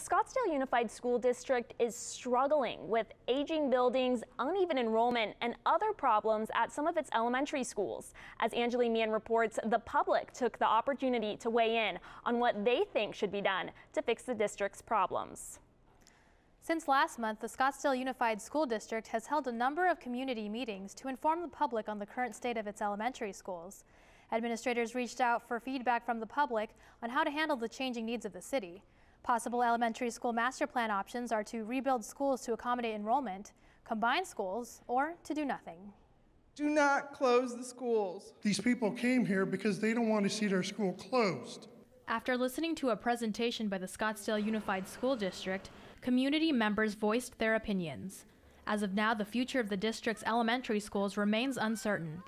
Scottsdale Unified School District is struggling with aging buildings, uneven enrollment, and other problems at some of its elementary schools. As Angeline Meehan reports, the public took the opportunity to weigh in on what they think should be done to fix the district's problems. Since last month, the Scottsdale Unified School District has held a number of community meetings to inform the public on the current state of its elementary schools. Administrators reached out for feedback from the public on how to handle the changing needs of the city. Possible elementary school master plan options are to rebuild schools to accommodate enrollment, combine schools, or to do nothing. Do not close the schools. These people came here because they don't want to see their school closed. After listening to a presentation by the Scottsdale Unified School District, community members voiced their opinions. As of now, the future of the district's elementary schools remains uncertain.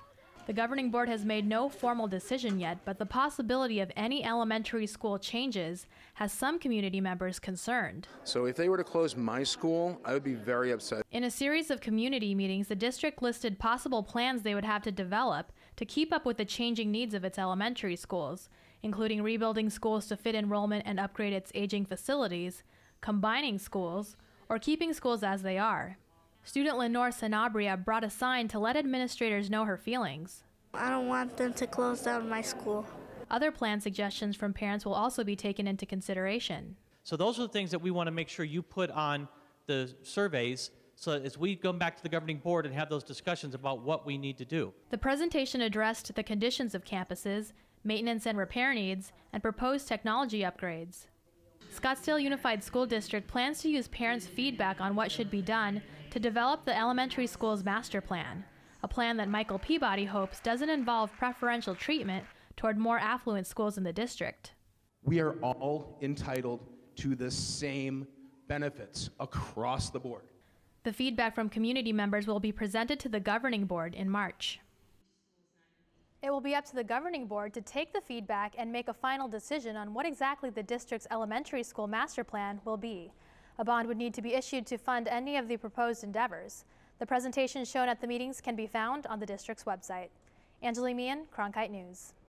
The governing board has made no formal decision yet, but the possibility of any elementary school changes has some community members concerned. So if they were to close my school, I would be very upset. In a series of community meetings, the district listed possible plans they would have to develop to keep up with the changing needs of its elementary schools, including rebuilding schools to fit enrollment and upgrade its aging facilities, combining schools, or keeping schools as they are. Student Lenore Sanabria brought a sign to let administrators know her feelings. I don't want them to close down my school. Other plan suggestions from parents will also be taken into consideration. So those are the things that we want to make sure you put on the surveys so as we go back to the governing board and have those discussions about what we need to do. The presentation addressed the conditions of campuses, maintenance and repair needs, and proposed technology upgrades. Scottsdale Unified School District plans to use parents' feedback on what should be done to develop the elementary school's master plan, a plan that Michael Peabody hopes doesn't involve preferential treatment toward more affluent schools in the district. We are all entitled to the same benefits across the board. The feedback from community members will be presented to the governing board in March. It will be up to the governing board to take the feedback and make a final decision on what exactly the district's elementary school master plan will be. A bond would need to be issued to fund any of the proposed endeavors. The presentations shown at the meetings can be found on the district's website. Angeline Meehan, Cronkite News.